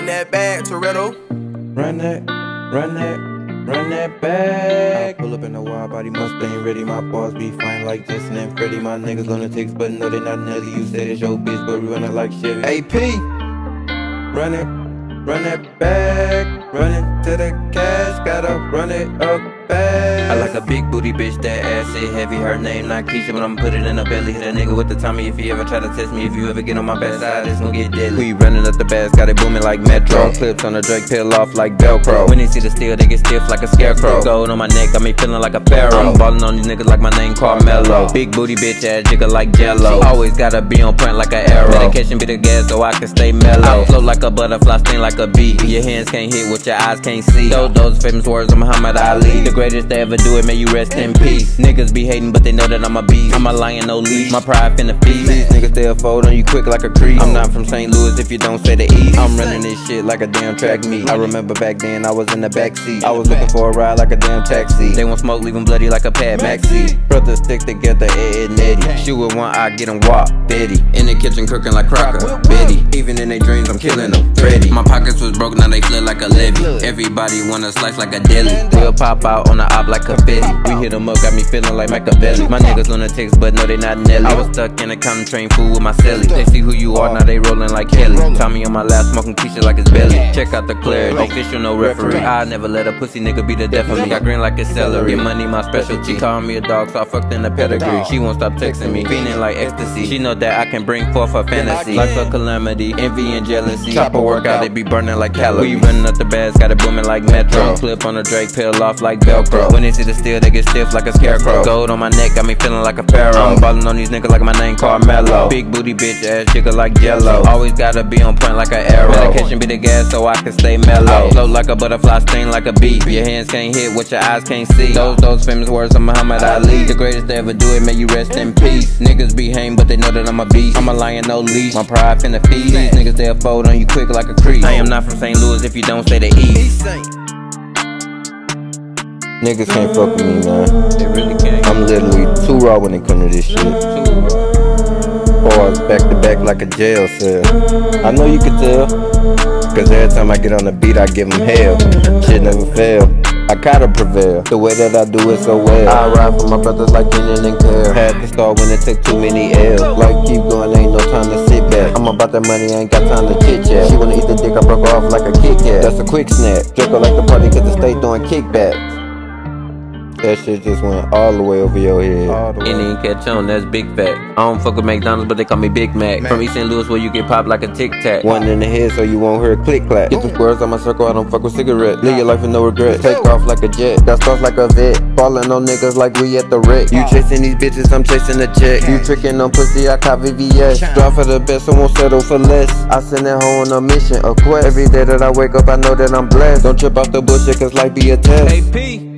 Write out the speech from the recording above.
Run that back, Toretto. Run that, run that, run that back. I pull up in a wide body Mustang, ready. My balls be fine like Jason and Freddy. My niggas gonna take, but no, they not Nelly. You said it's your bitch, but we run it like Chevy. AP, run it, run that back, run it to the cash, gotta run it up fast. I like a big booty bitch, that ass it heavy. Her name not Keisha, but I'ma put it in her belly. Hit a nigga with the Tommy if he ever try to test me. If you ever get on my bad side, it's gonna get deadly. We running up the bass, got it booming like Metro. Clips on the Drake, peel off like Velcro. When they see the steel, they get stiff like a scarecrow. Gold on my neck, got me feeling like a pharaoh. I'm ballin' on these niggas like my name Carmelo. Big booty bitch ass jigger like Jello. Always gotta be on point like an arrow. Medication be the gas so I can stay mellow. I float like a butterfly, sting like a bee. Your hands can't hit what your eyes can't see. Those, those famous words of Muhammad Ali. The greatest they ever do it, may you rest in peace. Niggas be hating, but they know that I'm a beast. I'm a lion, no leash. My pride finna feast. These niggas they'll fold on you quick like a crease. I'm not from St. Louis if you don't say the east. I'm running this shit like a damn track meet. I remember back then I was in the back seat. I was looking for a ride like a damn taxi. They want smoke, leave 'em bloody like a Pad Maxi. Brothers stick together, Ed and Eddie. Shoot with one eye, get get 'em wop. Betty. In the kitchen cooking like Crocker. Betty. Even in their dreams, I'm killing them. Freddy. My pockets was broke, now they flip like a levy. Everybody wanna slice like a deli. We'll pop out on the op like confetti. We hit hit 'em up, got me feeling like Machiavelli. My niggas lunatics, but no, they not Nelly. I was stuck in a counting train, fool with my celly. They see who you are, now they rolling like Kelly. Tommy on my lap, smoking Keisha like it's belly. Check out the clarity, official, no referee. I never let a pussy nigga be the death of me. I grin like a celery. Get money, my specialty. Call me a dog, so I fucked in the pedigree. She won't stop texting me, feeling like ecstasy. She know that I can bring forth her fantasy. Life a calamity, envy and jealousy. Chopper workout, they be burning like calories. We running up the bags, got it booming like Metro. Clip on a Drake, peel off like Velcro. When they see the steel, they get stiff like a scarecrow. Gold on my neck, got me feeling like a pharaoh. I'm ballin' on these niggas like my name Carmelo. Big booty bitch ass jigger like Jello. Always gotta be on point like an arrow. Medication be the gas so I can stay mellow. Float like a butterfly, sting like a bee. Your hands can't hit what your eyes can't see. Those those famous words of Muhammad Ali. The greatest to ever do it, may you rest in peace. Niggas be hang, but they know that I'm a beast. I'm a lion, no leash. My pride finna feed. These niggas they'll fold on you quick like a creep. I am not from St. Louis if you don't say the east. Niggas can't fuck with me, man. They really can't. I'm literally too raw when it come to this shit. Bars back to back like a jail cell. I know you can tell. Cause every time I get on the beat, I give 'em hell. Shit never fail. I gotta prevail. The way that I do it so well. I ride for my brothers like Kenan and Kel. Had to start when it took too many L's. Like keep going, ain't no time to sit I'm about that money, ain't got time to chit chat. She wanna eat the dick, I broke her off like a Kit Kat. That's a quick snap. Draco like the party cause the state doing kickbacks. That shit just went all the way over your head. And then catch on, that's big fact. I don't fuck with McDonald's, but they call me Big Mac. From East St. Louis, where you get popped like a tic tac. One in the head so you won't hear a click clack. Get the squares on my circle, I don't fuck with cigarettes. Live your life with no regret. Take off like a jet, got stars like a vet. Falling on niggas like we at the wreck. You chasing these bitches, I'm chasing the check. You tricking on pussy, I cop VVS. Strive for the best, I won't settle for less. I send that hoe on a mission, a quest. Every day that I wake up, I know that I'm blessed. Don't trip off the bullshit, cause life be a test. AP.